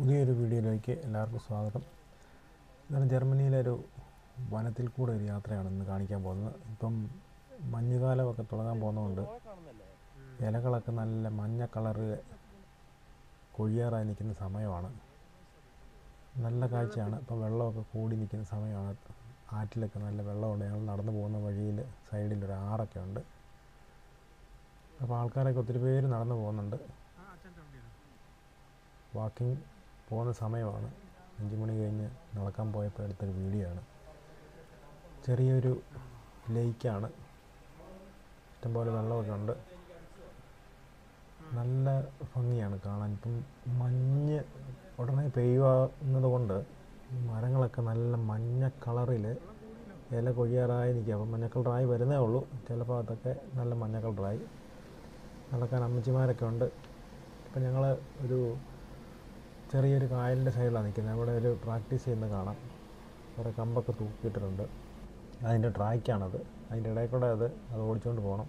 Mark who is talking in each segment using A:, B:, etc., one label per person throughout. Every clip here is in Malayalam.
A: പുതിയൊരു വീഡിയോയിലേക്ക് എല്ലാവർക്കും സ്വാഗതം. ഇതാണ് ജർമ്മനിയിലെ ഒരു വനത്തിൽ കൂടെ ഒരു യാത്രയാണ് ഇന്ന് കാണിക്കാൻ പോകുന്നത്. ഇപ്പം മഞ്ഞുകാലമൊക്കെ തുടങ്ങാൻ പോകുന്നതുകൊണ്ട് ഇലകളൊക്കെ നല്ല മഞ്ഞ കളറിൽ കൊഴിയാറായി നിൽക്കുന്ന സമയമാണ്. നല്ല കാഴ്ചയാണ്. ഇപ്പം വെള്ളമൊക്കെ കൂടി നിൽക്കുന്ന സമയമാണ്. ആറ്റിലൊക്കെ നല്ല വെള്ളമുണ്ട്. ഞങ്ങൾ നടന്നു പോകുന്ന വഴിയിൽ സൈഡിൽ ഒരു ആറൊക്കെ ഉണ്ട്. അപ്പോൾ ആൾക്കാരൊക്കെ ഒത്തിരി പേര് നടന്നു പോകുന്നുണ്ട്. വാക്കിംഗ് പോകുന്ന സമയമാണ്. അഞ്ച് മണി കഴിഞ്ഞ് നടക്കാൻ പോയപ്പോൾ എടുത്തൊരു വീഡിയോ ആണ്. ചെറിയൊരു ലേക്കാണ് ഇഷ്ടംപോലെ വെള്ളമൊക്കെ ഉണ്ട്. നല്ല ഭംഗിയാണ് കാണാൻ. ഇപ്പം മഞ്ഞ് ഉടനെ പെയ്യുന്നത് കൊണ്ട് മരങ്ങളൊക്കെ നല്ല മഞ്ഞ കളറിൽ ഇല കൊഴിയാറായി നിൽക്കുക. അപ്പം മഞ്ഞ കളറായി വരുന്നേ ഉള്ളൂ. ചില ഭാഗത്തൊക്കെ നല്ല മഞ്ഞ കളറായി നടക്കാൻ അമ്മച്ചിമാരൊക്കെ ഉണ്ട്. ഇപ്പം ഞങ്ങൾ ഒരു ചെറിയൊരു കായലിന്റെ സൈഡിലാണ് നിൽക്കുന്നത്. അവിടെ ഒരു പ്രാക്ടീസ് ചെയ്യുന്ന കാണാം. കുറേ കമ്പൊക്കെ തൂക്കിയിട്ടിട്ടുണ്ട്. അതിന്റെ ട്രാക്കാണത്. അതിന്റെ ഇടയിൽ കൂടെ അത് അത് ഓടിച്ചുകൊണ്ട് പോകണം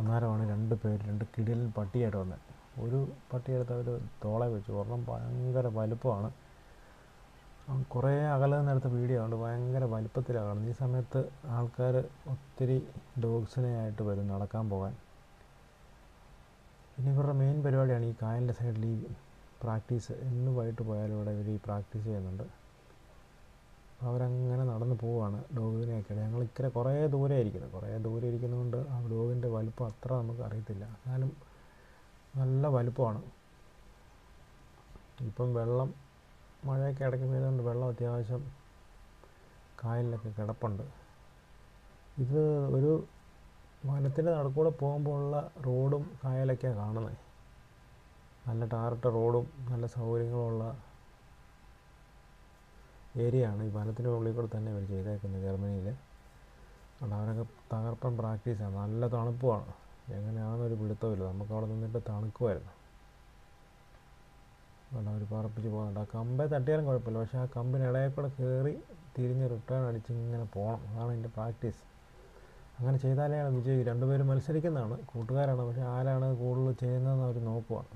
A: ഒന്നാരമാണ് രണ്ട് പേര് രണ്ട് കിടിലൻ പട്ടിയായിട്ട് വന്നത് ഒരു പട്ടിയെടുത്ത് അവർ തോളെ വെച്ചു. ഒരെണ്ണം ഭയങ്കര വലുപ്പമാണ്. കുറേ അകലെ നിന്നെടുത്ത വീഡിയോ ഉണ്ട് ഭയങ്കര വലുപ്പത്തിലാണ് ഈ സമയത്ത് ആൾക്കാർ ഒത്തിരി ഡോഗ്സിനെ ആയിട്ട് വരും നടക്കാൻ പോകാൻ. പിന്നെ ഇവരുടെ മെയിൻ പരിപാടിയാണ് ഈ കായലിന്റെ സൈഡിൽ ഈ പ്രാക്ടീസ് എന്ന് വൈകിട്ട് പോയാലും ഇവിടെ ഇവർ ഈ പ്രാക്ടീസ് ചെയ്യുന്നുണ്ട്. അവരങ്ങനെ നടന്നു പോവുകയാണ് ഡോഗിനെയൊക്കെ ഞങ്ങൾ ഇക്കരെ കുറേ ദൂരെ ഇരിക്കുന്നത് കുറേ ദൂരെ ഇരിക്കുന്നതുകൊണ്ട് ആ ഡോഗിന്റെ വലുപ്പം അത്ര നമുക്ക് അറിയത്തില്ല. എന്നാലും നല്ല വലുപ്പമാണ്. ഇപ്പം വെള്ളം മഴയൊക്കെ ഇടയ്ക്ക് പെയ്തുകൊണ്ട് വെള്ളം അത്യാവശ്യം കായലിലൊക്കെ കിടപ്പുണ്ട്. ഇത് ഒരു വനത്തിന്റെ നടുക്കൂടെ പോകുമ്പോഴുള്ള റോഡും കായലൊക്കെയാണ് കാണുന്നത് നല്ല ടാറിട്ട റോഡും നല്ല സൗകര്യങ്ങളുമുള്ള ഏരിയയാണ് ഈ വനത്തിന്റെ ഉള്ളിൽ കൂടെ തന്നെ ഇവർ ചെയ്തേക്കുന്നത് ജർമ്മനിയിൽ. അവിടെ അവരൊക്കെ തകർപ്പൻ പ്രാക്ടീസാണ് നല്ല തണുപ്പുമാണ് എങ്ങനെയാണെന്നൊരു പിടുത്തമില്ല നമുക്ക് അവിടെ നിന്നിട്ട് തണുക്കുമായിരുന്നു അവിടെ അവർ പറപ്പിച്ച് പോകുന്നുണ്ട്. ആ കമ്പേ തട്ടിയാലും കുഴപ്പമില്ല. പക്ഷേ ആ കമ്പിന് ഇടയിൽ കൂടെ കയറി തിരിഞ്ഞ് റിട്ടേൺ അടിച്ച് ഇങ്ങനെ പോകണം. അതാണ് എന്റെ പ്രാക്ടീസ്. അങ്ങനെ ചെയ്താലേ വിജയിക്കും രണ്ടുപേരും മത്സരിക്കുന്നതാണ്. കൂട്ടുകാരാണ്. പക്ഷേ ആരാണ് കൂടുതൽ ചെയ്യുന്നതെന്ന് അവർ നോക്കുവാണ്.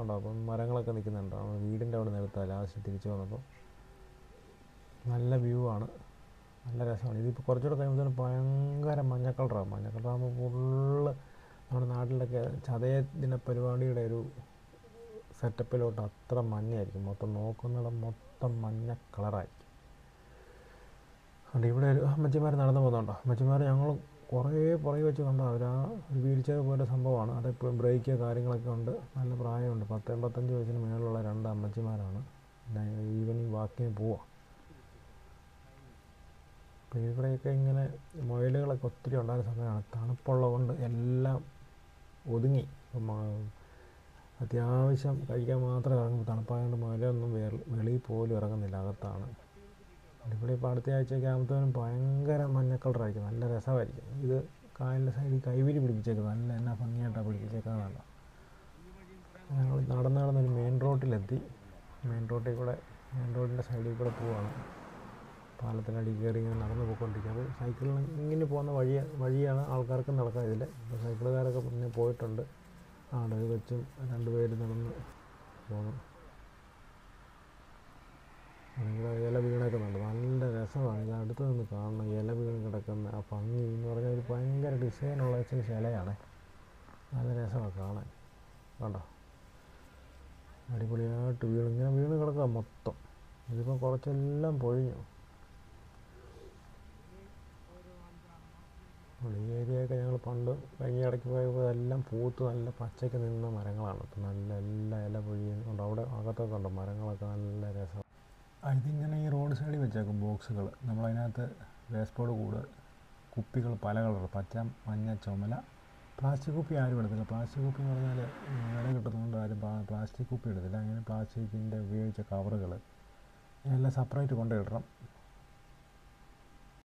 A: ഉണ്ടോ? അപ്പം മരങ്ങളൊക്കെ നിൽക്കുന്നുണ്ട്? നമ്മൾ വീടിന്റെ അവിടെ നിന്നെടുത്താൽ ലാസ്റ്റ് തിരിച്ചു വന്നപ്പോൾ നല്ല വ്യൂ ആണ്. നല്ല രസമാണ്. ഇതിപ്പോൾ കുറച്ചുകൂടെ കഴിയുമ്പോഴത്തേനും ഭയങ്കര മഞ്ഞ കളറാണ് മഞ്ഞ കളറാകുമ്പോൾ ഫുള്ള് നമ്മുടെ നാട്ടിലൊക്കെ ചതയ ദിന പരിപാടിയുടെ ഒരു സെറ്റപ്പിലോട്ട് അത്ര മഞ്ഞായിരിക്കും മൊത്തം നോക്കുന്നിടം മൊത്തം മഞ്ഞ കളറായിരിക്കും അതുകൊണ്ട് ഇവിടെ ഒരു അമ്മച്ചിമാർ നടന്നു പോകുന്നുണ്ടോ? അമ്മച്ചിമാർ ഞങ്ങൾ കുറേ പുറകെ വെച്ച് കണ്ട അവർ ആ ഒരു വീൽ ചെയർ പോലെ സംഭവമാണ്. അതെപ്പോഴും ബ്രേക്ക് കാര്യങ്ങളൊക്കെ ഉണ്ട്. നല്ല പ്രായമുണ്ട്. പത്ത് എൺപത്തഞ്ച് വയസ്സിന് മേലുള്ള രണ്ട് അമ്മച്ചിമാരാണ്. ഈവനിങ് വാക്കിന് പോവാം. അപ്പോൾ ഇവിടെയൊക്കെ ഇങ്ങനെ മുയലുകളൊക്കെ ഒത്തിരി ഉണ്ടായിരുന്ന സമയമാണ്. തണുപ്പുള്ളതുകൊണ്ട് എല്ലാം ഒതുങ്ങി. അത്യാവശ്യം കഴിക്കാൻ മാത്രമേ ഇറങ്ങുമ്പോൾ തണുപ്പായതുകൊണ്ട് മുയലൊന്നും വെളിയിൽ പോലും ഇറങ്ങുന്നില്ല. അകത്താണ്. ഇവിടെ ഇപ്പോൾ അടുത്ത ആഴ്ചയൊക്കെ ആകുമ്പോഴത്തേനും ഭയങ്കര മഞ്ഞ കളറായിരിക്കും. നല്ല രസമായിരിക്കും. ഇത് കായലിന്റെ സൈഡിൽ കൈവിരി പിടിപ്പിച്ചേക്കുന്നത് നല്ല എന്നാ ഭംഗിയായിട്ടാണ് പിടിപ്പിച്ചേക്കുന്നതല്ല ഞങ്ങൾ നടന്ന് നടന്നൊരു മെയിൻ റോഡിലെത്തി മെയിൻ റോഡിൽ കൂടെ മെയിൻ റോഡിന്റെ സൈഡിൽ കൂടെ പോവാണ്. പാലത്തിനടി കയറി ഇങ്ങനെ നടന്ന് പോയിക്കൊണ്ടിരിക്കുക. അപ്പോൾ സൈക്കിളിൽ ഇങ്ങനെ പോകുന്ന വഴി വഴിയാണ് ആൾക്കാർക്ക് നടക്കാൻ ഇതിൽ അപ്പോൾ സൈക്കിളുകാരൊക്കെ പിന്നെ പോയിട്ടുണ്ട്. ആണ് വെച്ചും രണ്ടുപേരും നടന്ന് പോകുന്നു ഇല ഉണ്ട് നല്ല രസമാണ് ഇത് അടുത്ത് നിന്ന് കാണണം. ഇല വീണ് കിടക്കുന്ന ആ ഭംഗി എന്ന് പറഞ്ഞാൽ ഒരു ഭയങ്കര ഡിസൈനുള്ള ഇലയാണ്. നല്ല രസമാണ് കാണാൻ. കണ്ടോ? അടിപൊളിയായിട്ട് വീണ്. ഇങ്ങനെ വീണ് കിടക്കുക മൊത്തം. ഇതിപ്പോൾ കുറച്ചെല്ലാം പൊഴിഞ്ഞു. ഈ ഏരിയയൊക്കെ ഞങ്ങൾ പണ്ട് കഴിഞ്ഞ ഇടയ്ക്ക് പോയപ്പോൾ എല്ലാം പൂത്ത് നല്ല പച്ചയ്ക്ക് നിന്ന മരങ്ങളാണ്. നല്ല എല്ലാ ഇല പൊഴിയുന്നുണ്ട് അവിടെ അകത്തൊക്കെ ഉണ്ട് മരങ്ങളൊക്കെ നല്ല രസം ഇതിങ്ങനെ ഈ റോഡ് സൈഡിൽ വെച്ചേക്കും ബോക്സുകൾ. നമ്മളതിനകത്ത് വേസ്റ്റ് കൂട് കുപ്പികൾ പല കളർ പച്ച മഞ്ഞ ചുമല പ്ലാസ്റ്റിക് കുപ്പി ആരും എടുത്തില്ല. പ്ലാസ്റ്റിക് കുപ്പി എന്ന് പറഞ്ഞാൽ വില കിട്ടുന്നതുകൊണ്ട് ആരും പ്ലാസ്റ്റിക് കുപ്പി എടുത്തില്ല. അങ്ങനെ പ്ലാസ്റ്റിക്കിന്റെ ഉപയോഗിച്ച കവറുകൾ എല്ലാം സെപ്പറേറ്റ് കൊണ്ടിടണം